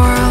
world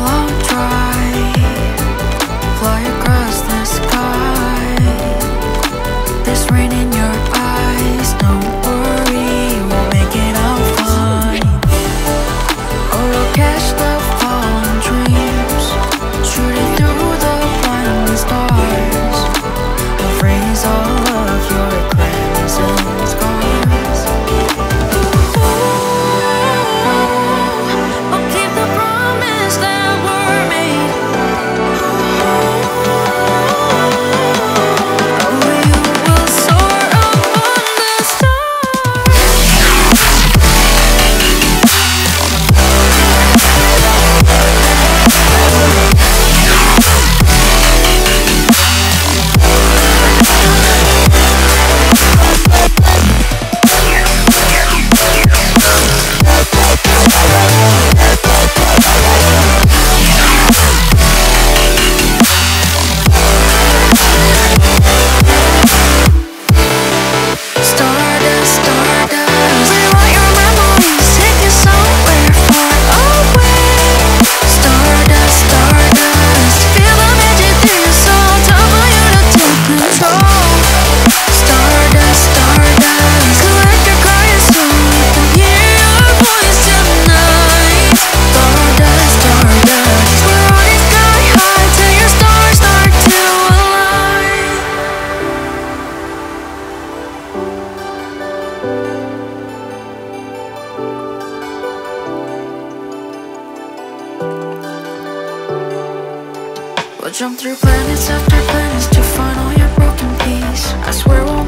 We'll jump through planets after planets to find all your broken pieces I swear we'll